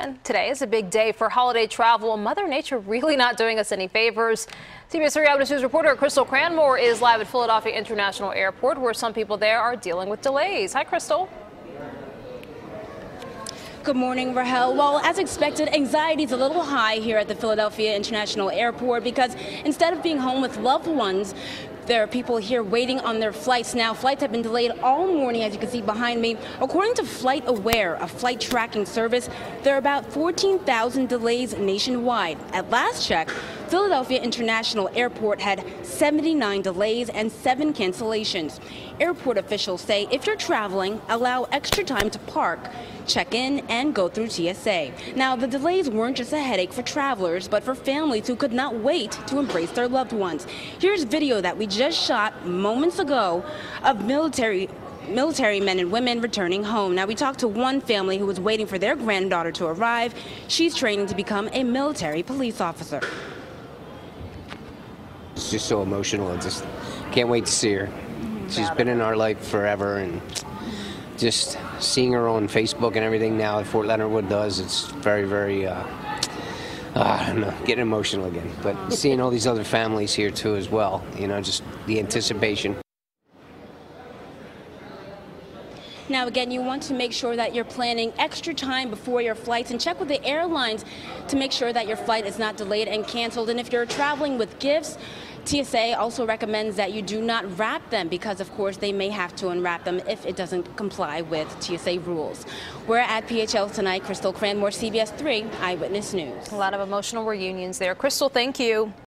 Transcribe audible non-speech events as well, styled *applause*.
And today is a big day for holiday travel. Mother Nature really not doing us any favors. CBS 3 Eyewitness News reporter Crystal Cranmore is live at Philadelphia International Airport, where some people there are dealing with delays. Hi, Crystal. Good morning, Rahel. Well, as expected, anxiety is a little high here at the Philadelphia International Airport because instead of being home with loved ones, there are people here waiting on their flights now. Flights have been delayed all morning, as you can see behind me. According to FlightAware, a flight tracking service, there are about 14,000 delays nationwide. At last check, Philadelphia International Airport had 79 delays and seven cancellations. Airport officials say if you're traveling, allow extra time to park, check in, and go through TSA. Now, the delays weren't just a headache for travelers, but for families who could not wait to embrace their loved ones. Here's video that we just shot moments ago of military military men and women returning home. Now, we talked to one family who was waiting for their granddaughter to arrive. She's training to become a military police officer. Just so emotional. I just can't wait to see her. She's been in our life forever, and just seeing her on Facebook and everything now that Fort Leonard Wood does, it's very, very uh, uh, I don't know, getting emotional again. But *laughs* seeing all these other families here too as well, you know, just the anticipation. Now, again, you want to make sure that you're planning extra time before your flights and check with the airlines to make sure that your flight is not delayed and canceled. And if you're traveling with gifts, TSA also recommends that you do not wrap them because, of course, they may have to unwrap them if it doesn't comply with TSA rules. We're at PHL tonight. Crystal Cranmore, CBS 3 Eyewitness News. A lot of emotional reunions there. Crystal, thank you.